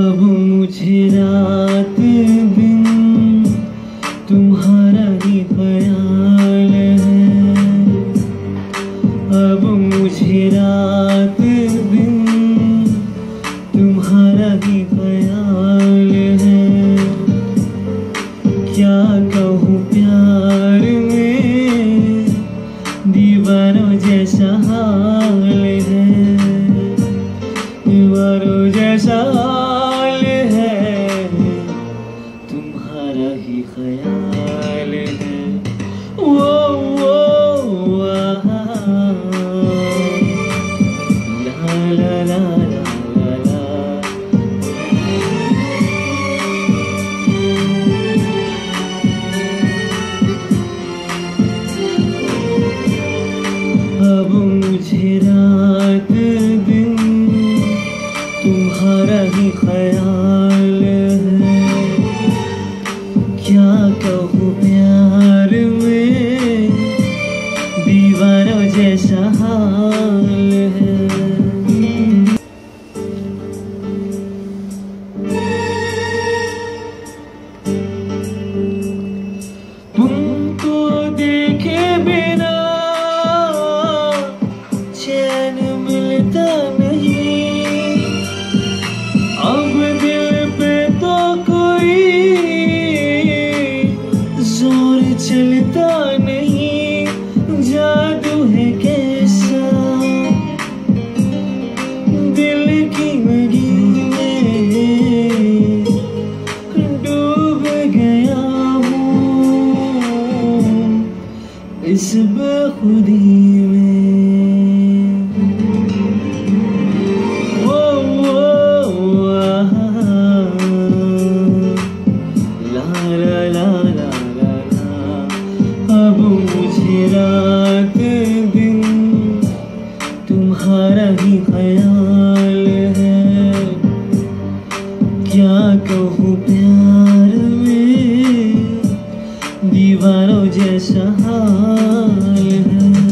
अब मुझे रात दिन तुम्हारा ही ख्याल है। अब मुझे रात ख्याल है वो वो ला ला ला अब मुझे राम चलता नहीं, जादू है कैसा? दिल की मरी में डूब गया हूँ इस बखुदी la la रात दिन तुम्हारा ही ख्याल है। क्या कहूँ प्यार में? दीवारों जैसा हाल है।